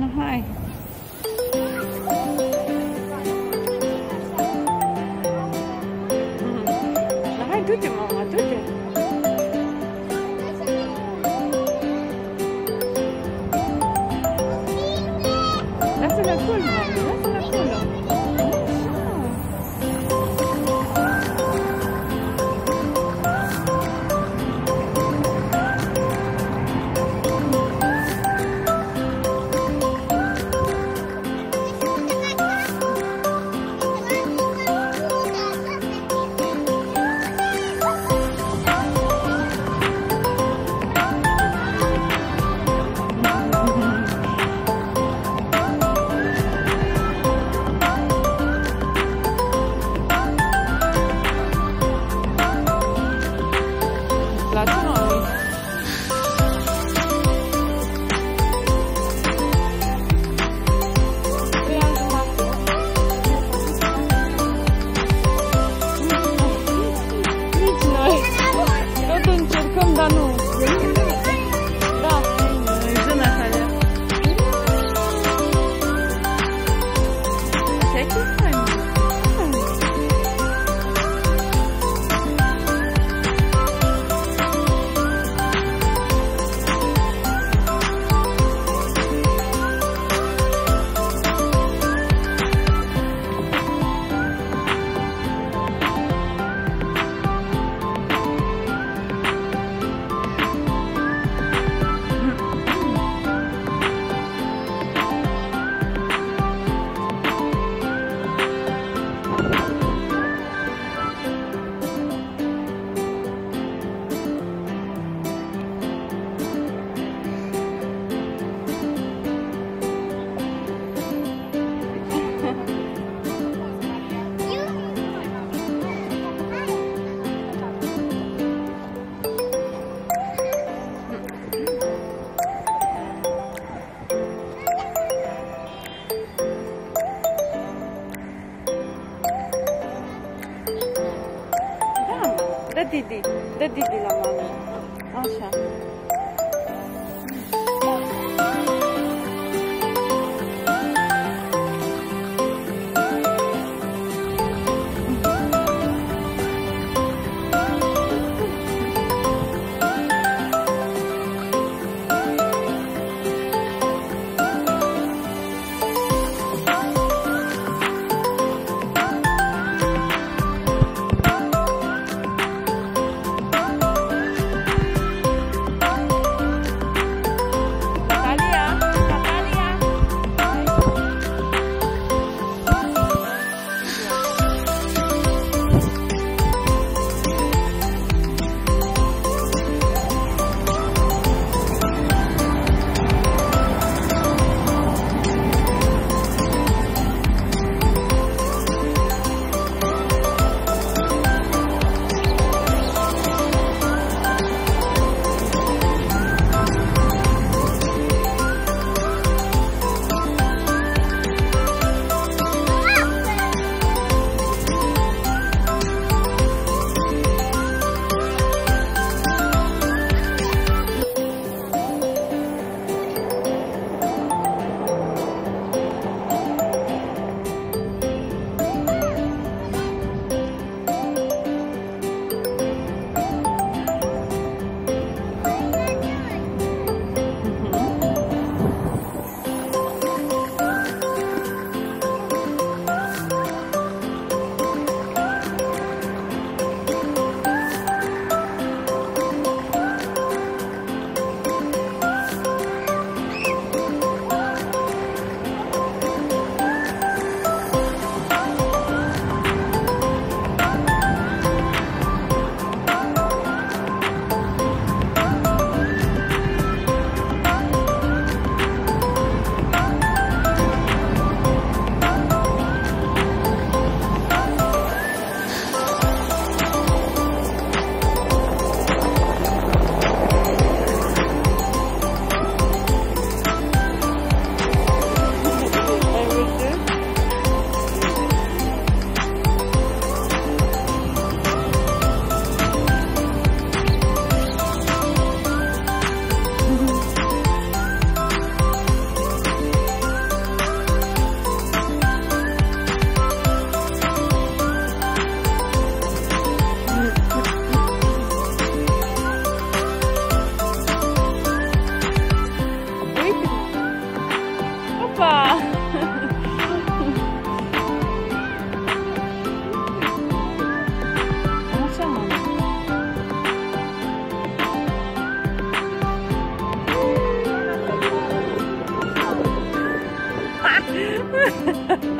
nó hay. Ừ. Nó hay chút chừng mà chút chừng That's a cool one. Turkey? Dă Didi. Dă Didi la mami. Așa.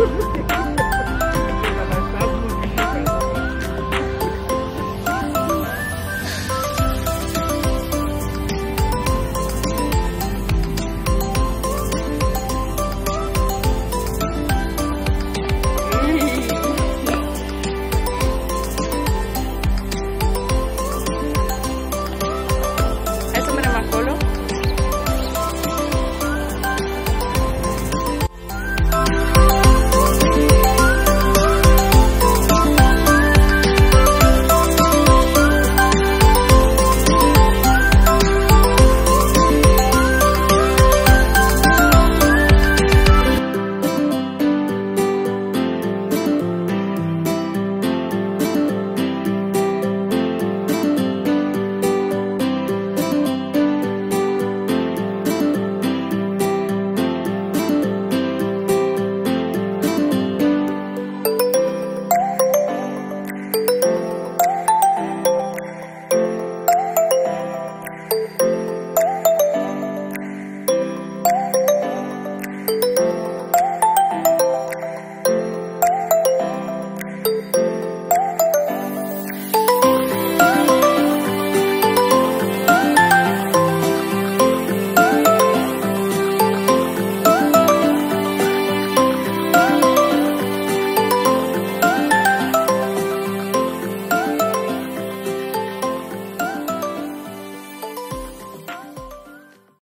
Ha ha ha!